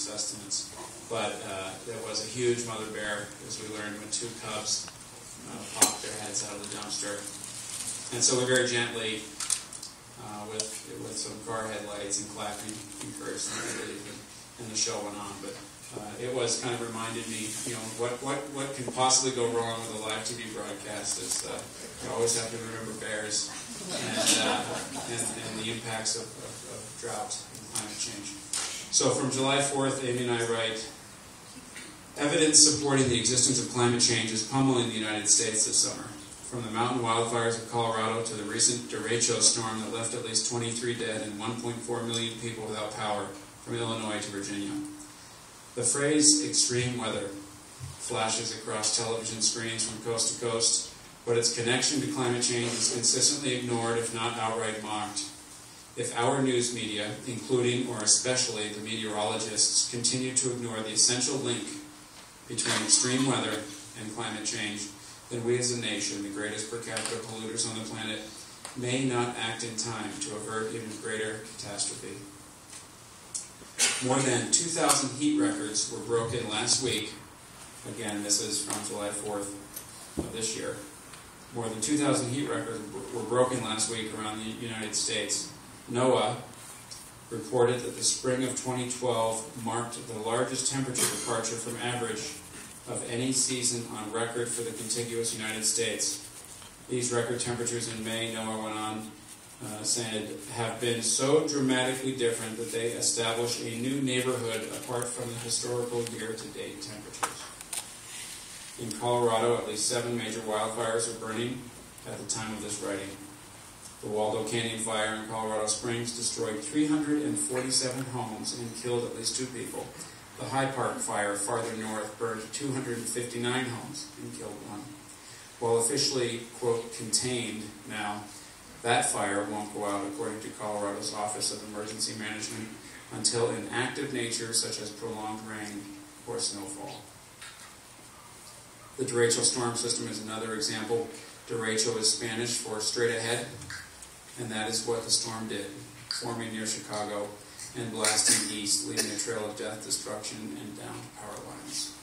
sustenance. But uh, there was a huge mother bear, as we learned, when two cubs uh, popped their heads out of the dumpster. And so we very gently, uh, with with some car headlights and clapping, encouraged them to leave, and, and the show went on. But uh, it was kind of reminded me, you know, what, what, what can possibly go wrong with a live TV broadcast is uh, you always have to remember bears and, uh, and, and, the impacts of, of, of drought and climate change. So from July 4th, Amy and I write, evidence supporting the existence of climate change is pummeling the United States this summer. From the mountain wildfires of Colorado to the recent derecho storm that left at least 23 dead and 1.4 million people without power from Illinois to Virginia. The phrase extreme weather flashes across television screens from coast to coast, but its connection to climate change is consistently ignored, if not outright mocked. If our news media, including or especially the meteorologists, continue to ignore the essential link between extreme weather and climate change, then we as a nation, the greatest per capita polluters on the planet, may not act in time to avert even greater catastrophe. More than 2,000 heat records were broken last week. Again, this is from July 4th of this year. More than 2,000 heat records were broken last week around the United States. NOAA reported that the spring of 2012 marked the largest temperature departure from average of any season on record for the contiguous United States. These record temperatures in May, NOAA went on, uh, said have been so dramatically different that they establish a new neighborhood apart from the historical year-to-date temperatures. In Colorado, at least seven major wildfires are burning at the time of this writing. The Waldo Canyon fire in Colorado Springs destroyed 347 homes and killed at least two people. The High Park fire farther north burned 259 homes and killed one. While officially, quote, contained now, that fire won't go out, according to Colorado's Office of Emergency Management, until in active nature such as prolonged rain or snowfall. The derecho storm system is another example. Derecho is Spanish for straight ahead, and that is what the storm did, forming near Chicago and blasting east, leaving a trail of death, destruction, and downed power lines.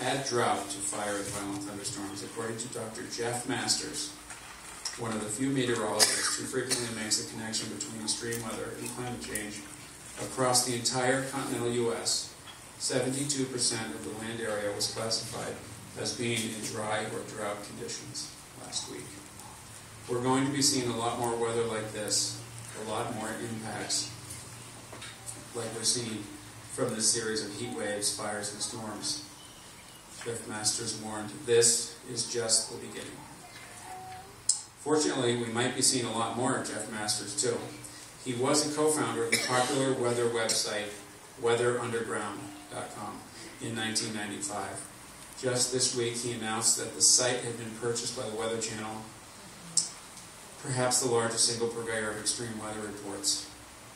Add drought to fire and violent thunderstorms, according to Dr. Jeff Masters, one of the few meteorologists who frequently makes a connection between extreme weather and climate change across the entire continental U.S. 72% of the land area was classified as being in dry or drought conditions last week. We're going to be seeing a lot more weather like this, a lot more impacts like we're seeing from this series of heat waves, fires, and storms. Jeff Masters warned, this is just the beginning. Fortunately, we might be seeing a lot more of Jeff Masters too. He was a co-founder of the popular weather website weatherunderground.com in 1995. Just this week, he announced that the site had been purchased by the Weather Channel, perhaps the largest single purveyor of extreme weather reports.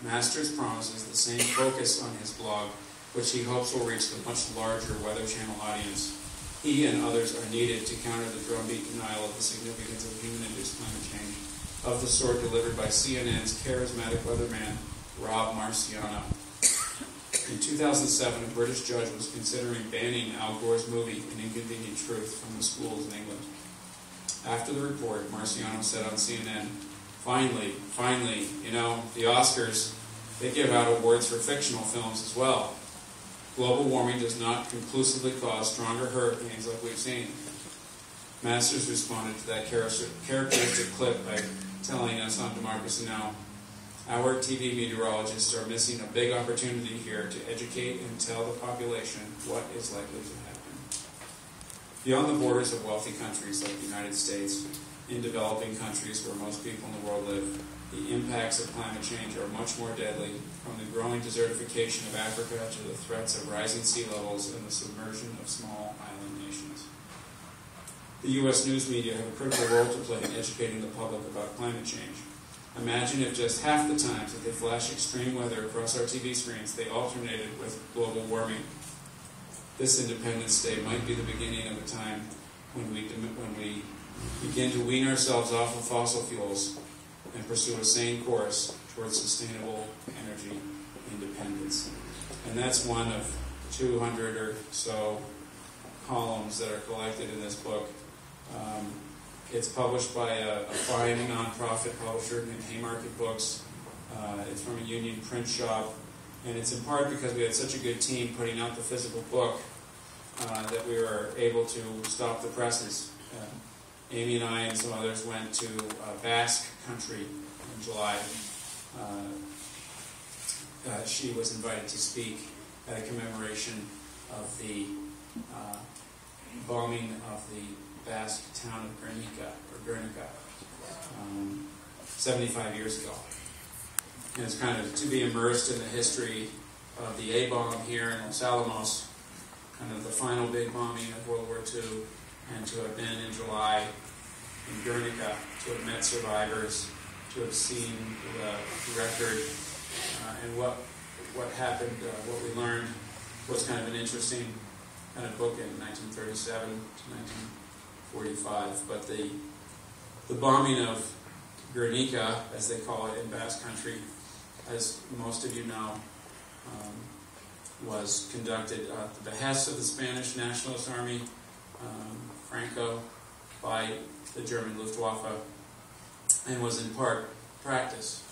Masters promises the same focus on his blog, which he hopes will reach the much larger Weather Channel audience. He and others are needed to counter the drumbeat denial of the significance of human-induced climate change, of the sort delivered by CNN's charismatic weatherman, Rob Marciano. In 2007, a British judge was considering banning Al Gore's movie, An Inconvenient Truth, from the schools in England. After the report, Marciano said on CNN, Finally, finally, you know, the Oscars, they give out awards for fictional films as well. Global warming does not conclusively cause stronger hurricanes like we've seen. Masters responded to that characteristic clip by telling us on Democracy Now! Our TV meteorologists are missing a big opportunity here to educate and tell the population what is likely to happen. Beyond the borders of wealthy countries like the United States, in developing countries where most people in the world live, the impacts of climate change are much more deadly, from the growing desertification of Africa to the threats of rising sea levels and the submersion of small island nations. The U.S. news media have a critical role to play in educating the public about climate change. Imagine if just half the times that they flash extreme weather across our TV screens, they alternated with global warming. This Independence Day might be the beginning of a time when we, when we begin to wean ourselves off of fossil fuels and pursue a sane course towards sustainable energy independence. And that's one of 200 or so columns that are collected in this book. Um, it's published by a, a fine nonprofit publisher named Haymarket Books. Uh, it's from a union print shop, and it's in part because we had such a good team putting out the physical book uh, that we were able to stop the presses. Uh, Amy and I and some others went to uh, Basque country in July. Uh, uh, she was invited to speak at a commemoration of the bombing of the Basque town of Guernica, or Gernika, um, 75 years ago. And it's kind of to be immersed in the history of the A bomb here in Los Alamos, kind of the final big bombing of World War II, and to have been in July in Guernica, to have met survivors, to have seen the record uh, and what what happened, uh, what we learned was kind of an interesting kind of book in 1937 to 1945. But the the bombing of Gernika, as they call it in Basque Country, as most of you know, um, was conducted at the behest of the Spanish Nationalist Army, um, Franco, by the German Luftwaffe, and was in part practice.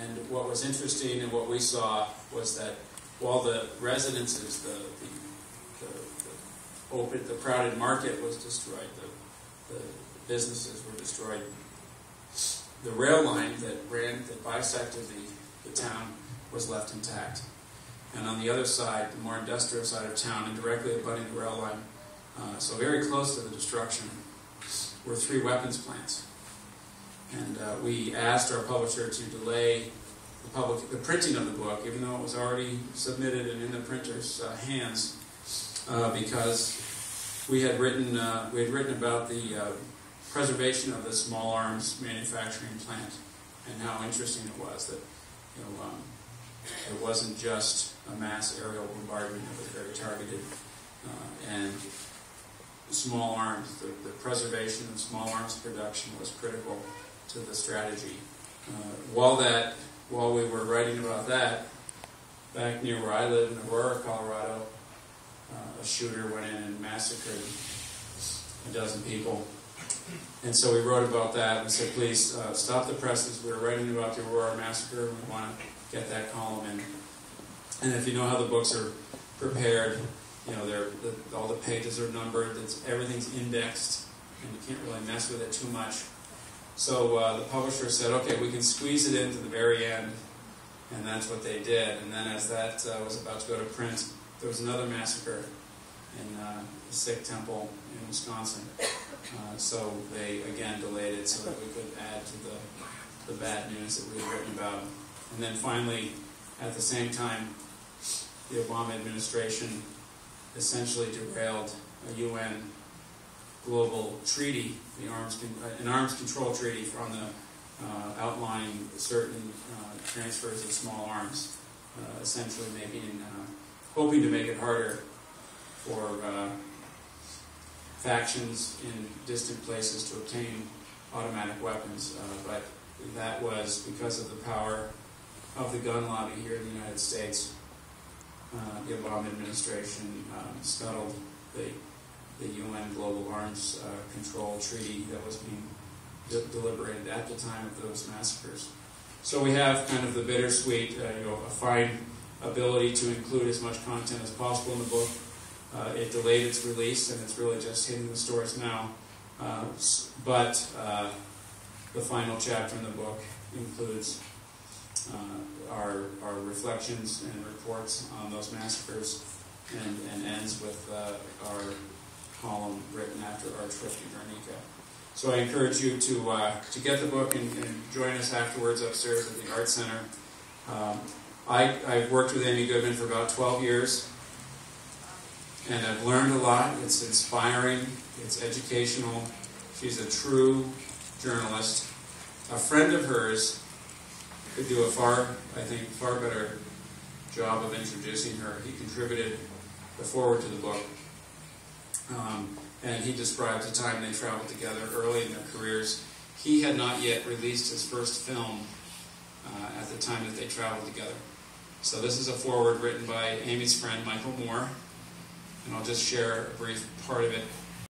And what was interesting and what we saw was that while the residences, the, the, the, the open, the crowded market was destroyed, the, the businesses were destroyed, the rail line that ran, that bisected the, the town was left intact. And on the other side, the more industrial side of town, and directly abutting the rail line, uh, so very close to the destruction, were three weapons plants. And uh, we asked our publisher to delay the, public, the printing of the book, even though it was already submitted and in the printer's uh, hands, uh, because we had written uh, we had written about the uh, preservation of the small arms manufacturing plant and how interesting it was that you know um, it wasn't just a mass aerial bombardment; it was very targeted uh, and small arms. The, the preservation of small arms production was critical to the strategy. Uh, while that, while we were writing about that, back near where I live in Aurora, Colorado, uh, a shooter went in and massacred a dozen people. And so we wrote about that and said, please uh, stop the presses. We were writing about the Aurora massacre, and we want to get that column in. And if you know how the books are prepared, you know, they're, the, all the pages are numbered, everything's indexed, and you can't really mess with it too much. So uh, the publisher said, okay, we can squeeze it into the very end, and that's what they did. And then as that uh, was about to go to print, there was another massacre in uh, the Sikh temple in Wisconsin. Uh, so they again delayed it so that we could add to the, the bad news that we had written about. And then finally, at the same time, the Obama administration essentially derailed a UN global treaty, the arms uh, an arms control treaty from the uh, outlining certain uh, transfers of small arms, uh, essentially making uh, hoping to make it harder for factions in distant places to obtain automatic weapons. but that was because of the power of the gun lobby here in the United States. the Obama administration um, scuttled the the UN Global Arms uh, Control Treaty that was being de- deliberated at the time of those massacres. So we have kind of the bittersweet, uh, you know, a fine ability to include as much content as possible in the book. Uh, it delayed its release, and it's really just hitting the stores now. Uh, but uh, the final chapter in the book includes uh, our, our reflections and reports on those massacres and, and ends with our column written after our trip to Guernica. So I encourage you to uh, to get the book and, and, join us afterwards upstairs at the Art Center. Um, I, I've worked with Amy Goodman for about 12 years, and I've learned a lot. It's inspiring, it's educational. She's a true journalist. A friend of hers could do a far, I think, far better job of introducing her. He contributed the foreword to the book. Um, and he describes the time they traveled together early in their careers. He had not yet released his first film uh, at the time that they traveled together. So this is a foreword written by Amy's friend Michael Moore, and I'll just share a brief part of it